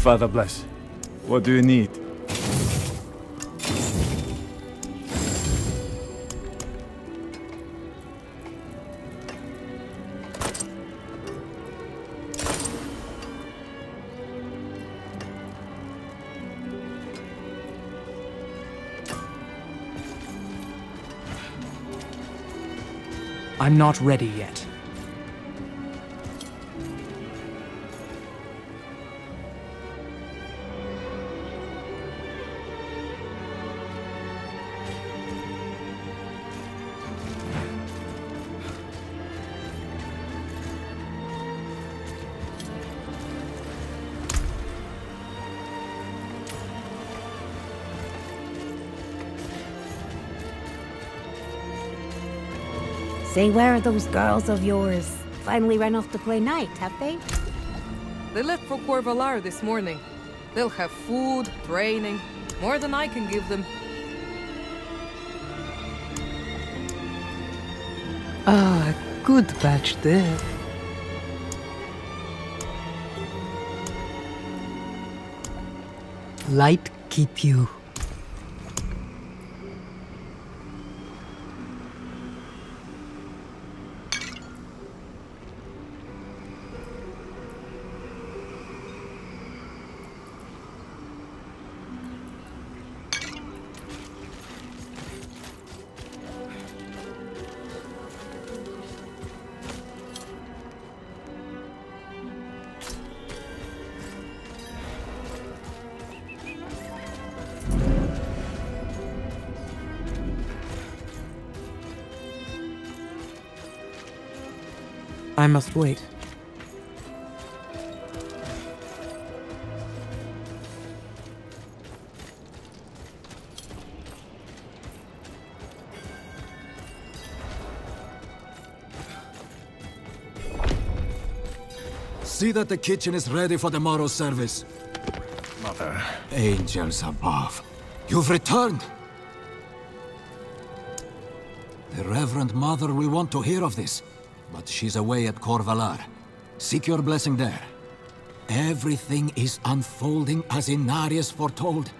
Father bless. What do you need? I'm not ready yet. Say, where are those girls of yours? Finally ran off to play knight, have they? They left for Corvalar this morning. They'll have food, training, more than I can give them. Ah, good batch there. Light keep you. Must wait. See that the kitchen is ready for the morrow's service. Mother. Angels above. You've returned! The Reverend Mother will want to hear of this, but she's away at Corvalar. Seek your blessing there. Everything is unfolding as Inarius foretold.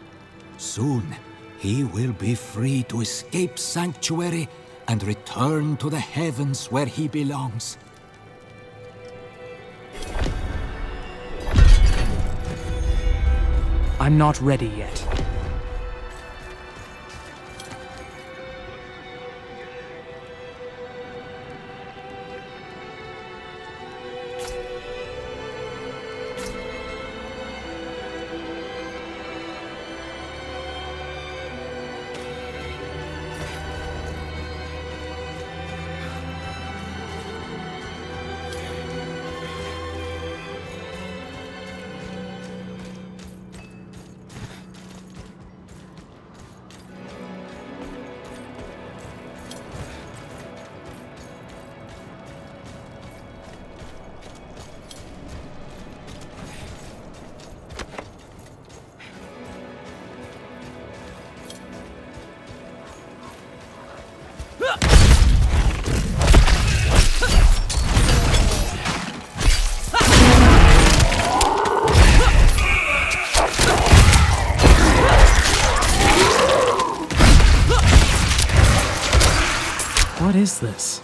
Soon, he will be free to escape Sanctuary and return to the heavens where he belongs. I'm not ready yet. Is this?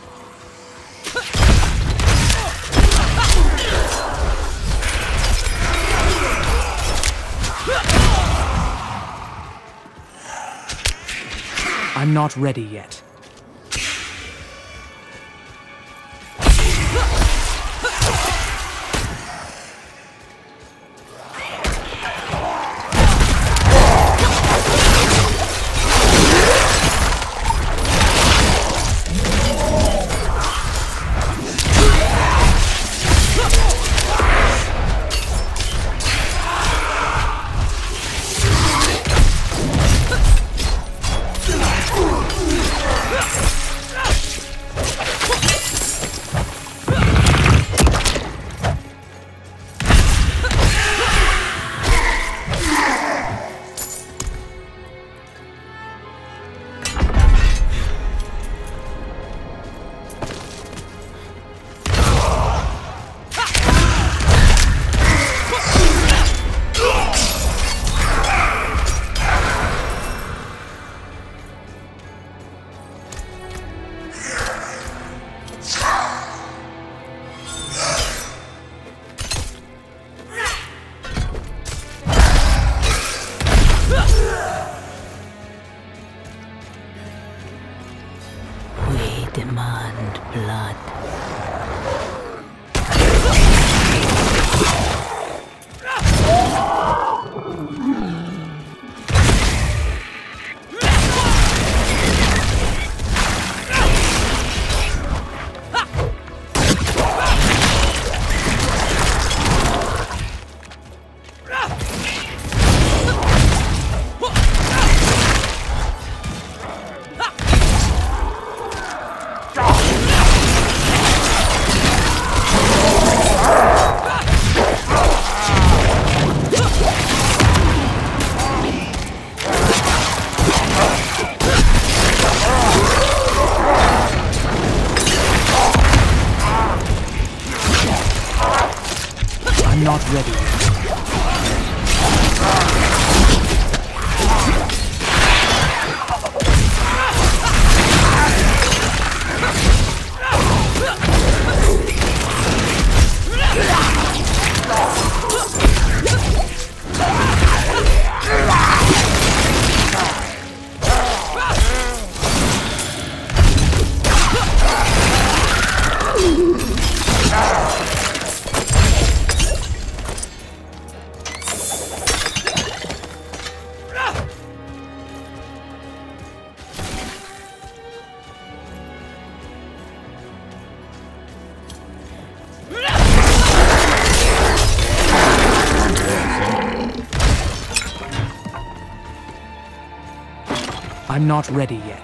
I'm not ready yet. Not ready yet.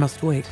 Must wait.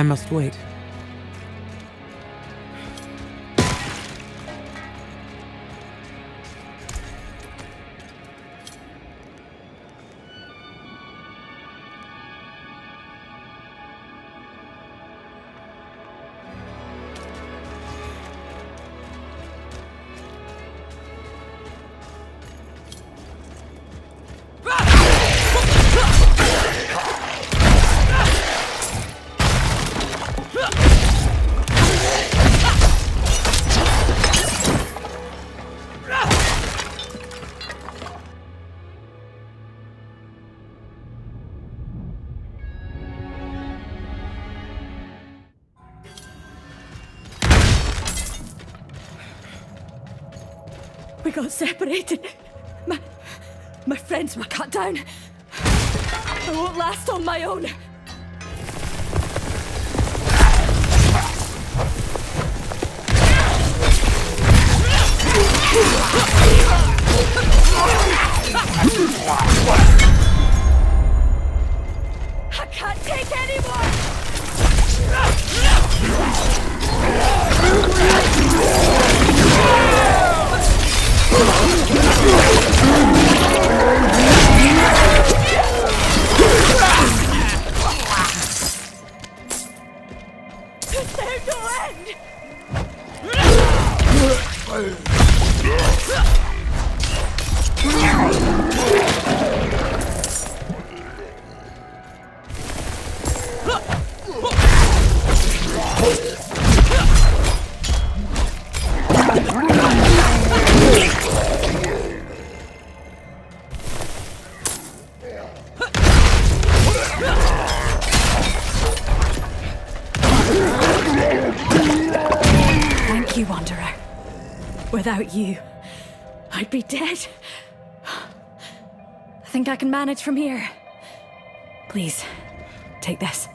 I must wait. We got separated. My, my friends were cut down. I won't last on my own. There's think I can manage from here. Please, take this.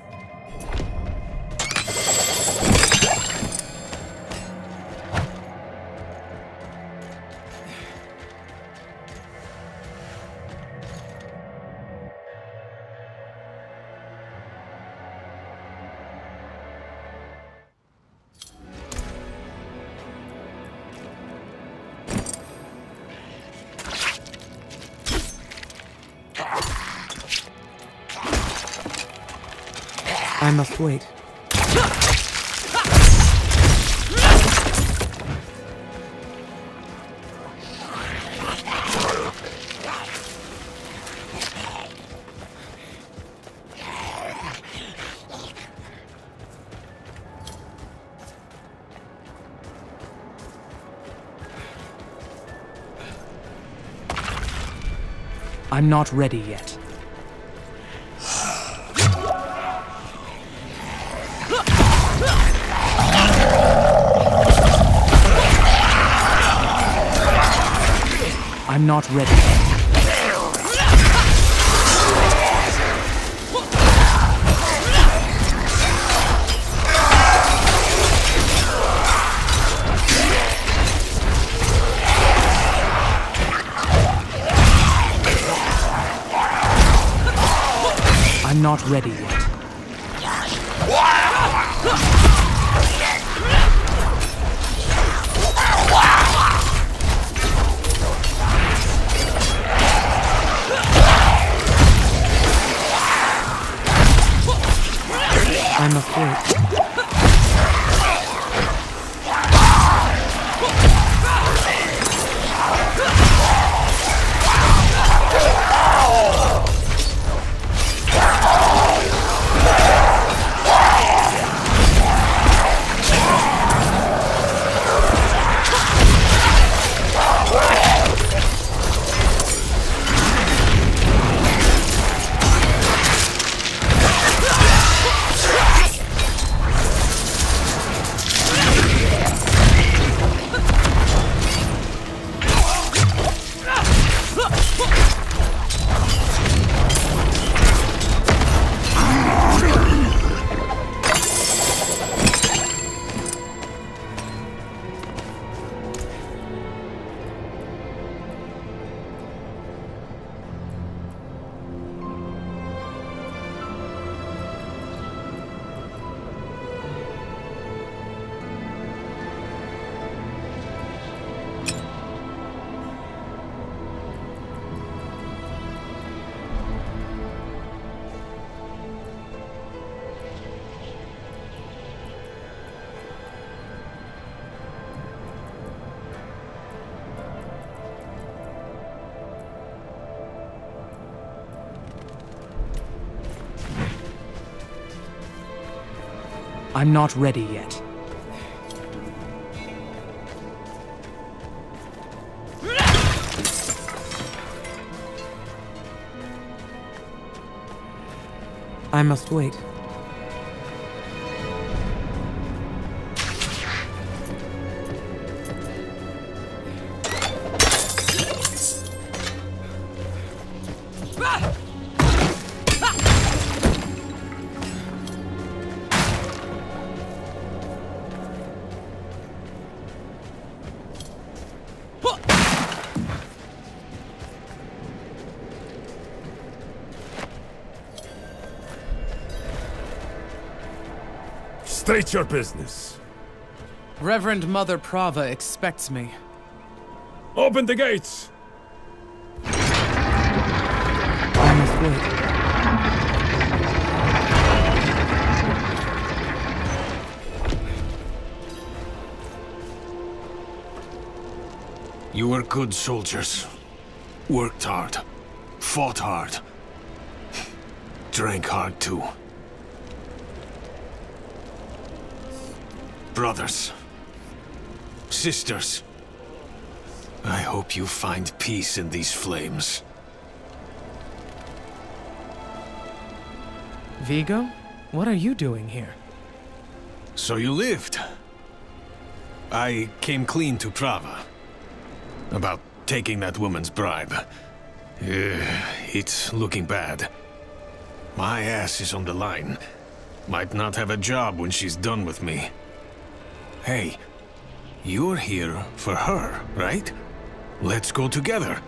I must wait. I'm not ready yet. Not ready. I'm not ready yet. I must I'm not ready yet. I must wait. State your business. Reverend Mother Prava expects me. Open the gates! I must wait. You were good soldiers. Worked hard. Fought hard. Drank hard too. Brothers. Sisters. I hope you find peace in these flames. Vigo? What are you doing here? So you lived. I came clean to Prava. About taking that woman's bribe. Uh, it's looking bad. My ass is on the line. Might not have a job when she's done with me. Hey, you're here for her, right? Let's go together.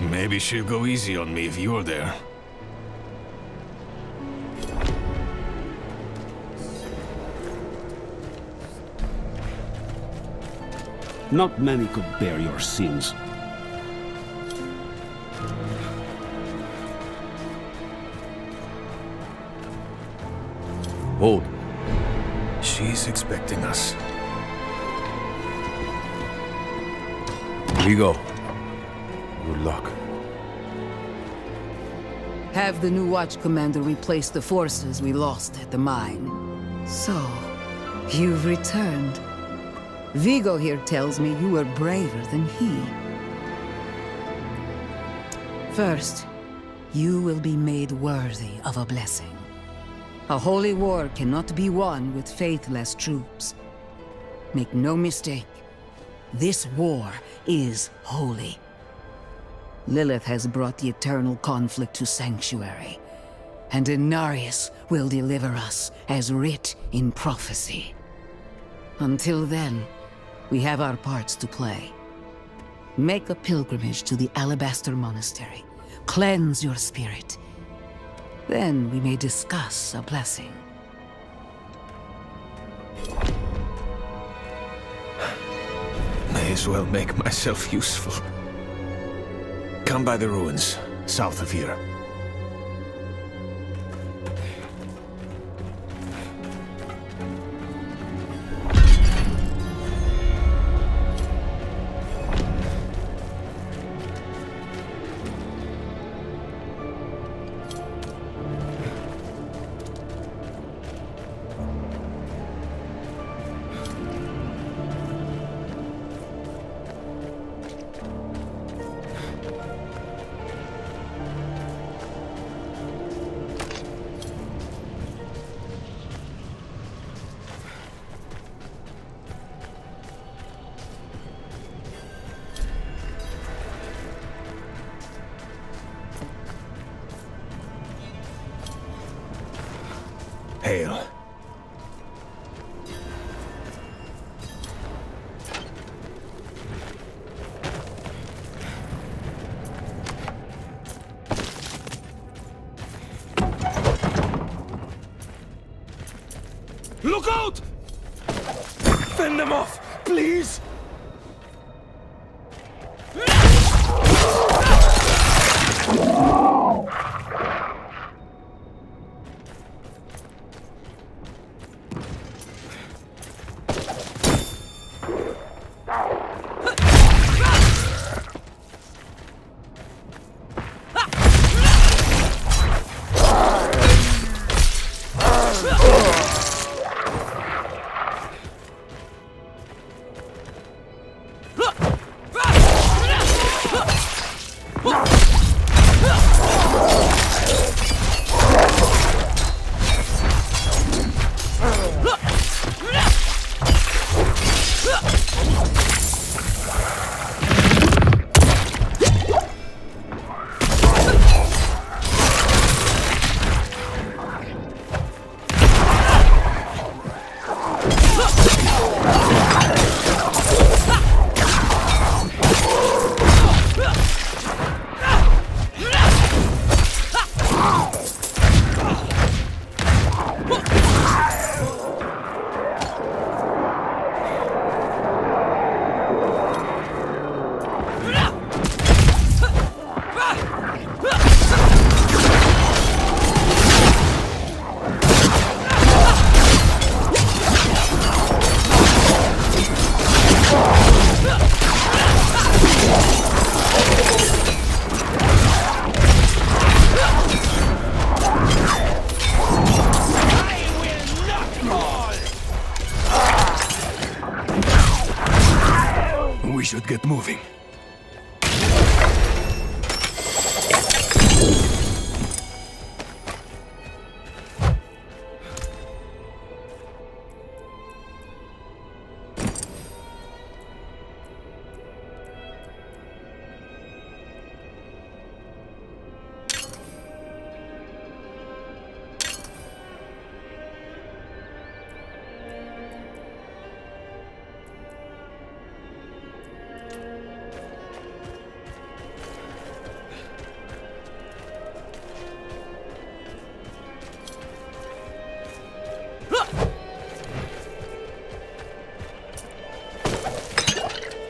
Maybe she'll go easy on me if you're there. Not many could bear your sins. Hold. She's expecting us. Vigo. Good luck. Have the new watch commander replace the forces we lost at the mine. So, you've returned. Vigo here tells me you were braver than he. First, you will be made worthy of a blessing. A holy war cannot be won with faithless troops. Make no mistake, this war is holy. Lilith has brought the eternal conflict to Sanctuary, and Inarius will deliver us as writ in prophecy. Until then, we have our parts to play. Make a pilgrimage to the Alabaster Monastery. Cleanse your spirit. Then we may discuss a blessing. May as well make myself useful. Come by the ruins, south of here. Get moving.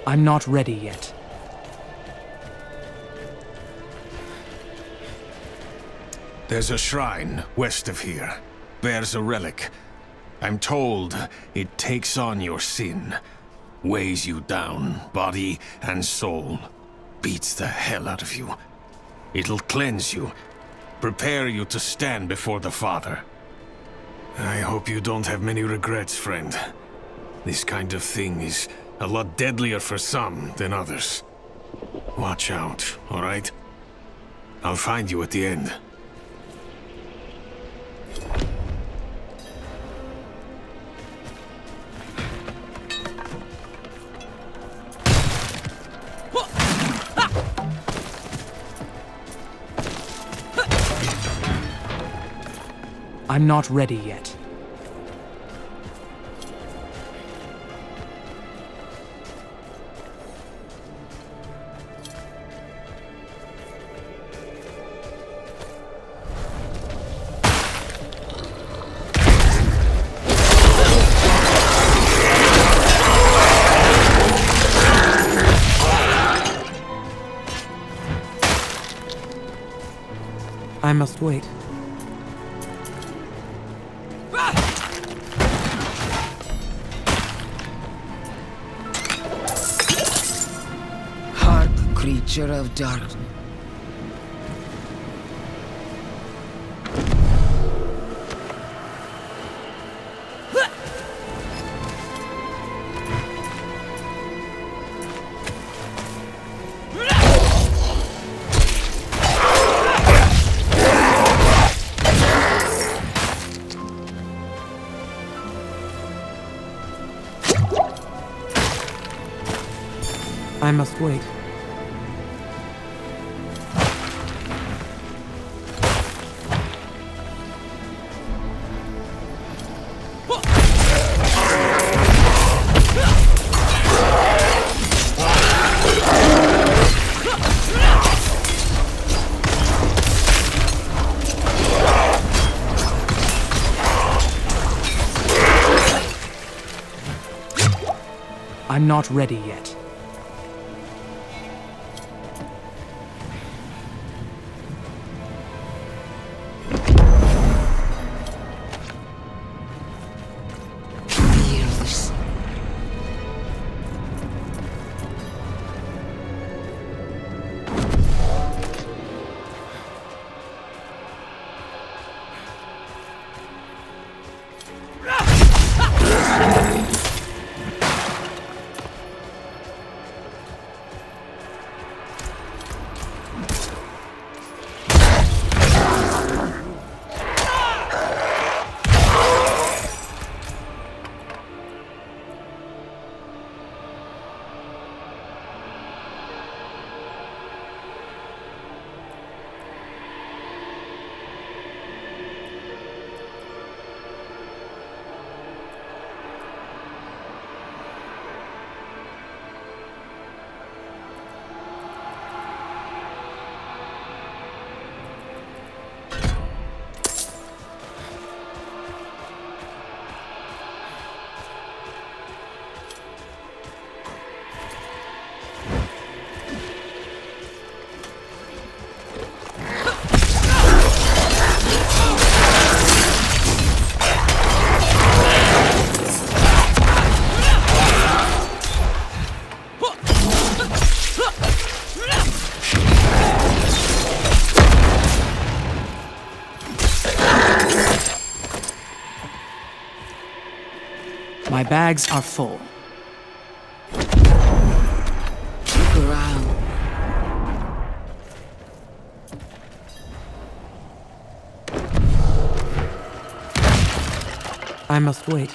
I'm not ready yet. There's a shrine west of here. Bears a relic. I'm told it takes on your sin. Weighs you down, body and soul. Beats the hell out of you. It'll cleanse you. Prepare you to stand before the Father. I hope you don't have many regrets, friend. This kind of thing is a lot deadlier for some than others. Watch out, alright? I'll find you at the end. I'm not ready yet. Must wait. Hark, creature of darkness. I must wait. I'm not ready yet. My bags are full. I must wait.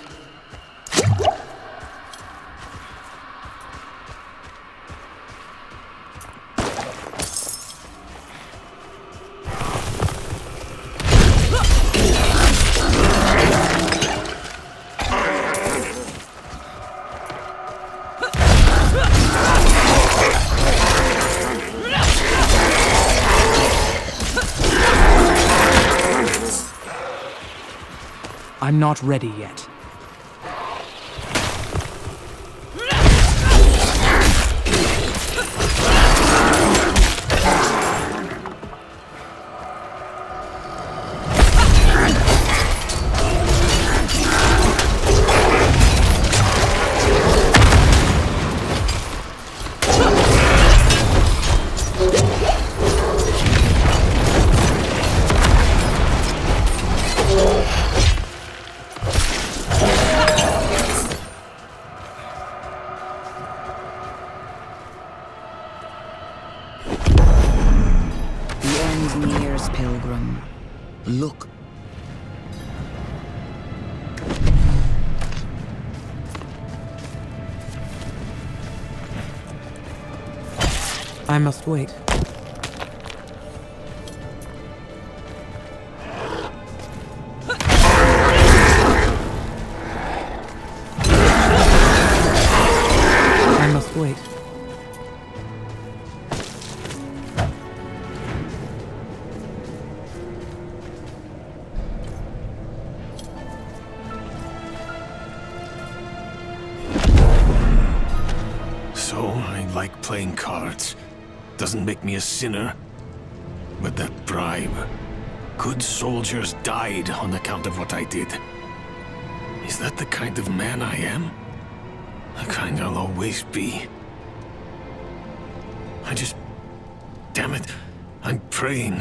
I'm not ready yet. Nears, pilgrim. Look. I must wait. Sinner. But that bribe. Good soldiers died on account of what I did. Is that the kind of man I am? The kind I'll always be. I just... Damn it. I'm praying.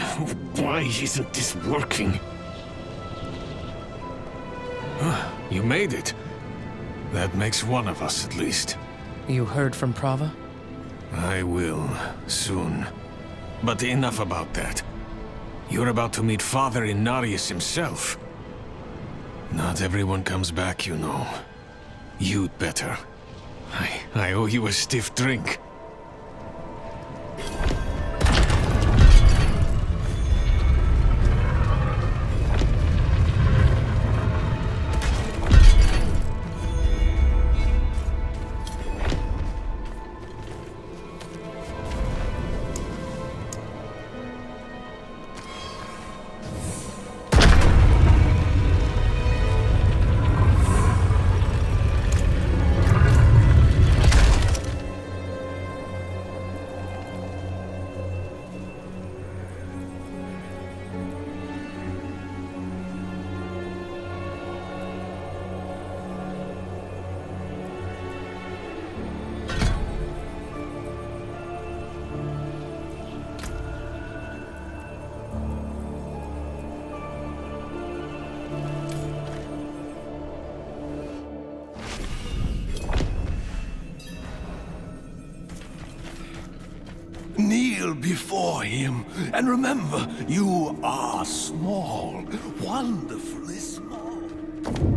Why isn't this working? You made it. That makes one of us, at least. You heard from Prava? I will, soon. But enough about that. You're about to meet Father Inarius himself. Not everyone comes back, you know. You'd better. I, I owe you a stiff drink. Kneel before him, and remember, you are small, wonderfully small.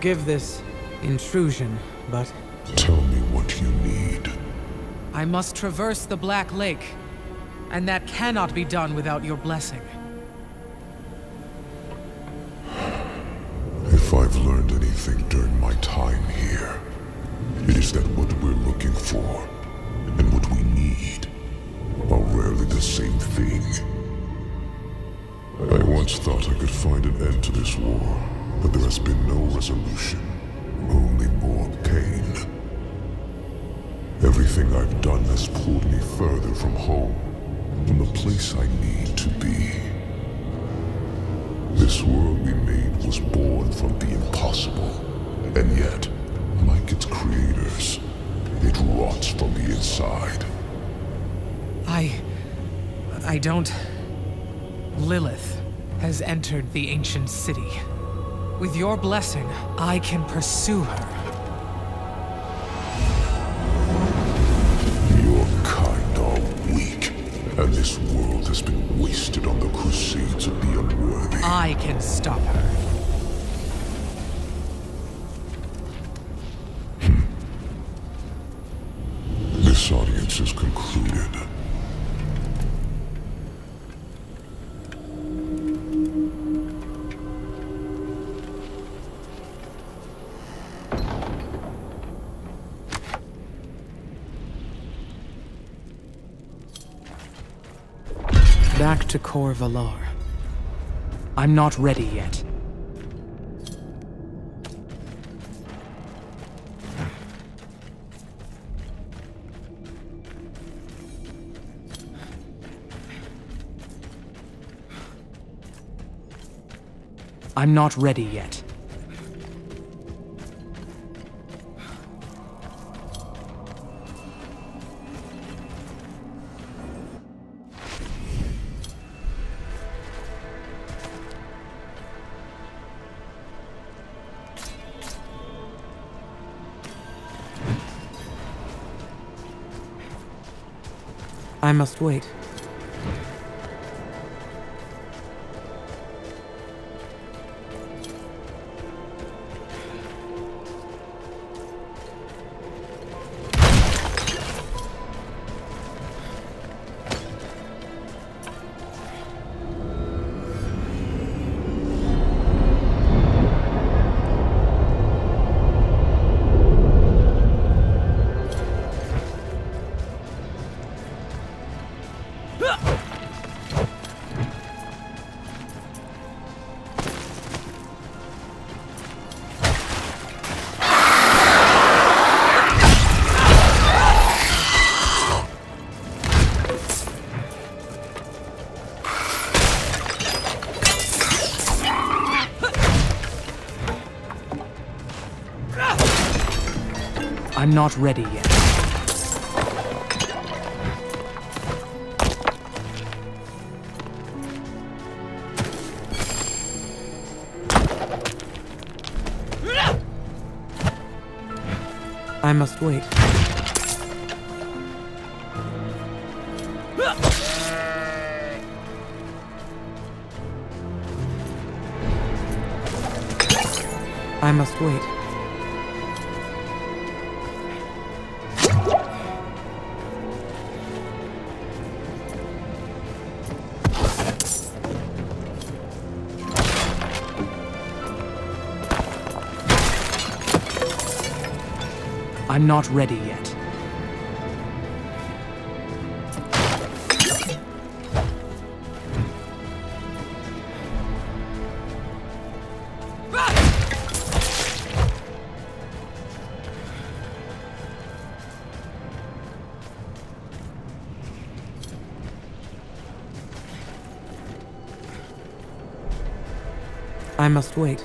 Forgive this intrusion, but Tell me what you need. I must traverse the Black Lake, and that cannot be done without your blessing. If I've learned anything during my time here, it is that what we're looking for and what we need are rarely the same thing. I once thought I could find an end to this war, but there has been no resolution, only more pain. Everything I've done has pulled me further from home, from the place I need to be. This world we made was born from the impossible, and yet, like its creators, it rots from the inside. I... I don't... Lilith has entered the ancient city. With your blessing, I can pursue her. Your kind are weak, and this world has been wasted on the crusades of the unworthy. I can stop her. To Kor Valar. I'm not ready yet. I'm not ready yet. I must wait. Not ready yet. I must wait. I must wait. I'm not ready yet. I must wait.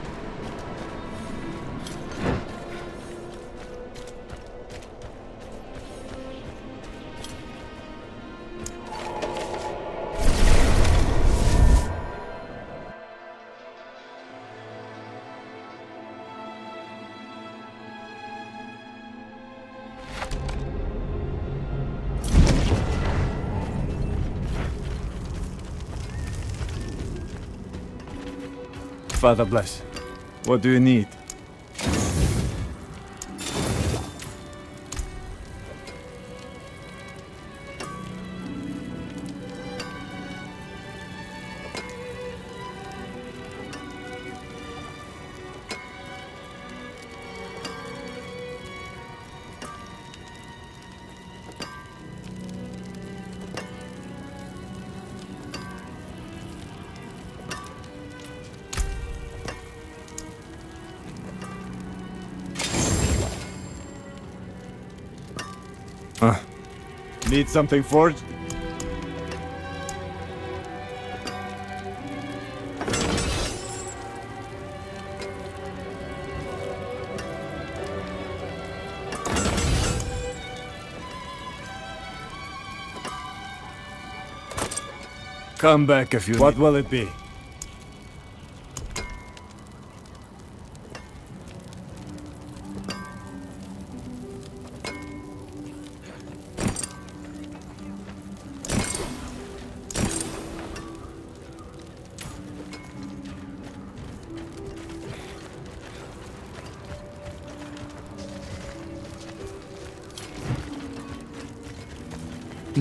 Father bless. What do you need? Uh, need something forged? Come back if you What will it be?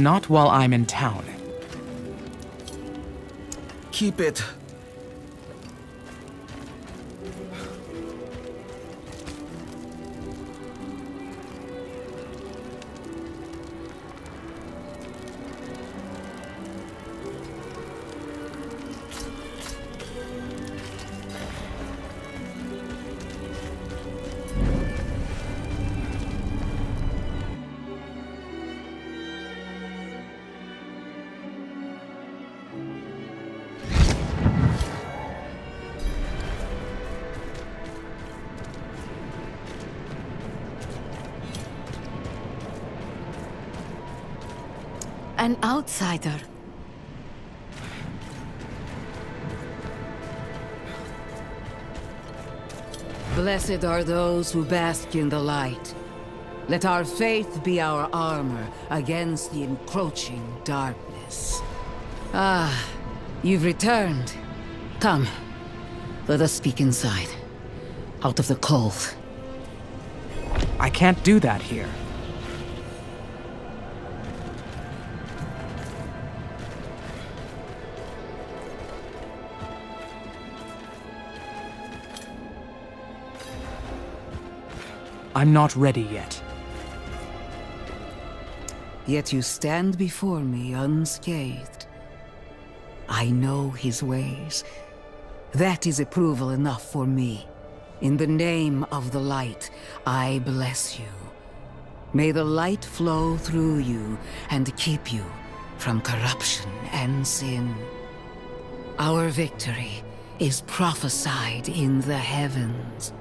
Not while I'm in town. Keep it. Outsider. Blessed are those who bask in the light. Let our faith be our armor against the encroaching darkness. Ah, you've returned. Come, let us speak inside. Out of the cold. I can't do that here. I'm not ready yet. Yet you stand before me unscathed. I know his ways. That is approval enough for me. In the name of the light, I bless you. May the light flow through you and keep you from corruption and sin. Our victory is prophesied in the heavens.